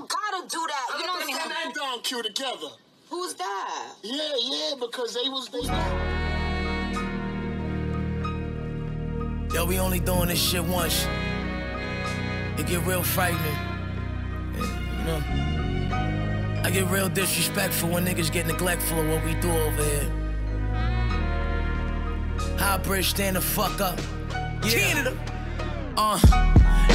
don't gotta do that. You know what I mean? Send and Don Q together. Who's that? Yeah, yeah, because they was they. Yo, we only doing this shit once. It get real frightening. You know, I get real disrespectful when niggas get neglectful of what we do over here. High bridge, stand the fuck up. Yeah. Uh.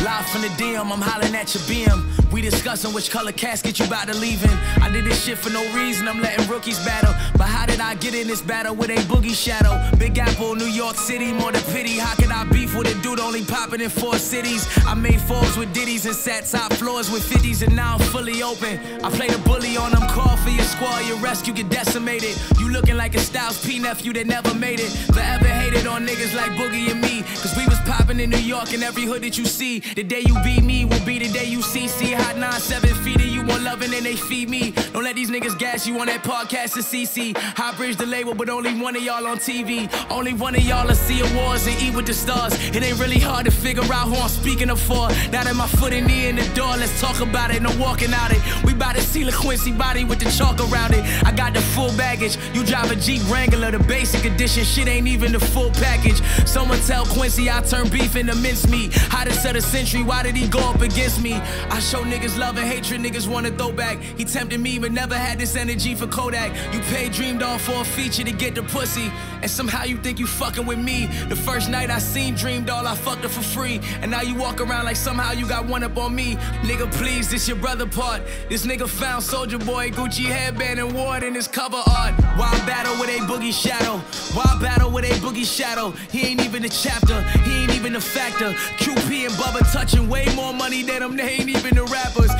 Live from the DM, I'm hollering at your BM. We discussing which color casket you about to leave in. I did this shit for no reason, I'm letting rookies battle. But how did I get in this battle with a boogie shadow? Big Apple, New York City, more than pity. How could I beef with a dude only popping in four cities? I made fours with ditties and sat top floors with 50s, and now I'm fully open. I played a bully on them, call for your squad, your rescue get decimated. You looking like a Styles P nephew that never made it. Forever hated on niggas like Boogie and me. Cause we was popping in New York in every hood that you see. The day you beat me will be the day you see. See, hot nine, seven feet of you want loving than they feed me. Don't let these niggas gas you on that podcast to CC. High bridge the label, but only one of y'all on TV. Only one of y'all will see awards and eat with the stars. It ain't really hard to figure out who I'm speaking of for. Now that my foot and knee in the door, let's talk about it. No walking out it. We bout to see the Quincy body with the chalk around it. I got the full baggage. You drive a Jeep Wrangler, the basic edition. Shit ain't even the full package. Someone tell Quincy I turn beef into mincemeat. Hottest of the century. Why did he go up against me? I show niggas love and hatred, niggas wanna throw back. He tempted me, but never had this energy for Kodak. You paid Dream Doll for a feature to get the pussy, and somehow you think you fucking with me. The first night I seen Dream Doll, I fucked her for free, and now you walk around like somehow you got one up on me. Nigga, please, this your brother part. This nigga found Soulja Boy, Gucci headband, and wore it in his cover art. Why battle with a boogie shadow? Why battle boogie shadow? He ain't even a chapter, he ain't even a factor. QP and Bubba touching way more money than them, they ain't even the rappers.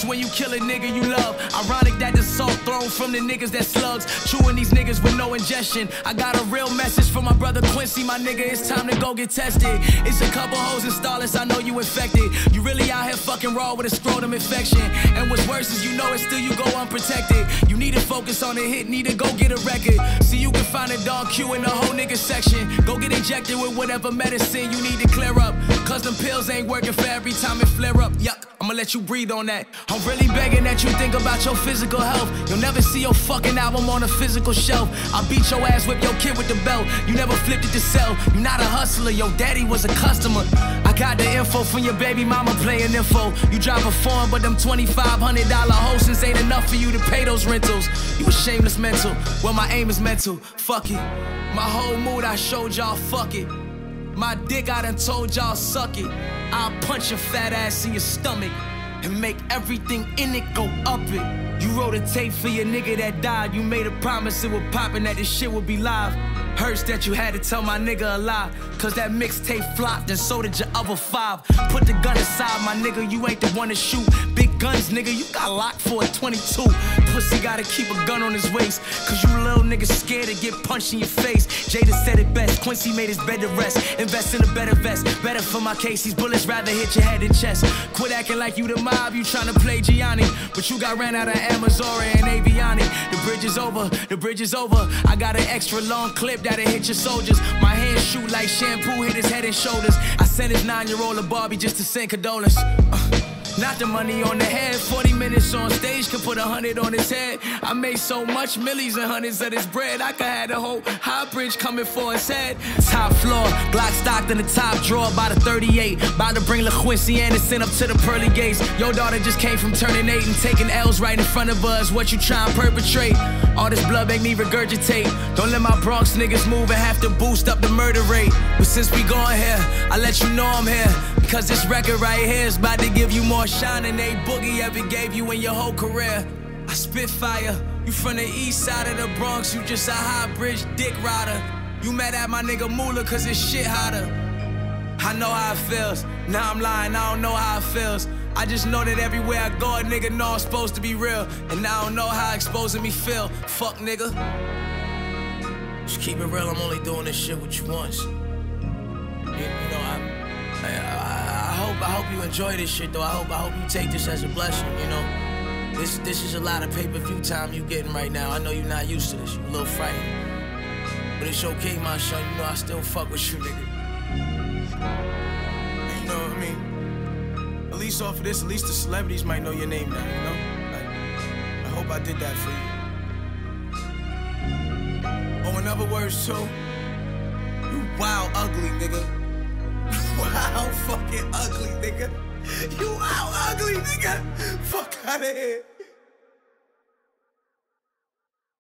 It hurts when you kill a nigga you love. Ironic that the salt thrown from the niggas that slugs. Chewing these niggas with no ingestion. I got a real message from my brother Quincy, my nigga. It's time to go get tested. It's a couple hoes in Starless, I know you infected. You really out here fucking raw with a scrotum infection. And what's worse is you know it still you go unprotected. You need to focus on the hit, need to go get a record. See you can find a dog Q in the whole nigga section. Go get injected with whatever medicine you need to clear up. Cause them pills ain't working for every time it flare up. Yuck, I'ma let you breathe on that. I'm really begging that you think about your physical health. You'll never see your fucking album on a physical shelf. I beat your ass, whip your kid with the belt. You never flipped it to sell. You're not a hustler, your daddy was a customer. I got the info from your baby mama playing info. You drive a phone, but them $2,500 hostings ain't enough for you to pay those rentals. You a shameless mental. Well, my aim is mental. Fuck it. My whole mood, I showed y'all, fuck it. My dick, I done told y'all, suck it. I'll punch your fat ass in your stomach and make everything in it go up it. You wrote a tape for your nigga that died. You made a promise it would pop and that this shit would be live. Hurts that you had to tell my nigga a lie. Cause that mixtape flopped and so did your other five. Put the gun aside, my nigga, you ain't the one to shoot. Big guns, nigga, you got locked for a 22. Pussy gotta keep a gun on his waist. Cause you little niggas scared to get punched in your face. Jada said it best, Quincy made his bed to rest. Invest in a better vest, better for my case. These bullets rather hit your head and chest. Quit acting like you the mob, you tryna play Gianni. But you got ran out of Amazura and Aviani. The bridge is over, the bridge is over. I got an extra long clip that'll hit your soldiers. My hands shoot like shampoo, hit his head and shoulders. I sent his nine year old a Barbie just to send condolence. Uh. Not the money on the head, 40 minutes on stage could put a hundred on his head. I made so much millies and hundreds of this bread, I could have the whole high bridge coming for his head. Top floor, Glock stocked in the top drawer by the 38. About to bring LaQuincy Anderson up to the pearly gates. Your daughter just came from turning eight and taking L's right in front of us. What you try and perpetrate? All this blood make me regurgitate. Don't let my Bronx niggas move and have to boost up the murder rate. But since we gone here, I let you know I'm here. Cause this record right here is about to give you more shine than a boogie ever gave you in your whole career. I spit fire. You from the east side of the Bronx, you just a high bridge dick rider. You mad at my nigga Moolah cause it's shit hotter. I know how it feels. Now I'm lying, I don't know how it feels. I just know that everywhere I go, a nigga know I'm supposed to be real. And I don't know how exposing me feel. Fuck nigga. Just keep it real, I'm only doing this shit with you once. Hope I hope you enjoy this shit though. I hope I hope you take this as a blessing, you know. This this is a lot of pay-per-view time you getting right now. I know you're not used to this. You a little frightened. But it's okay, my son. You know I still fuck with you, nigga. You know what I mean? At least off of this, at least the celebrities might know your name now, you know? I hope I did that for you. Oh, in other words, too, you wild ugly, nigga. Nigga. You wild ugly, nigga. Fuck out of here.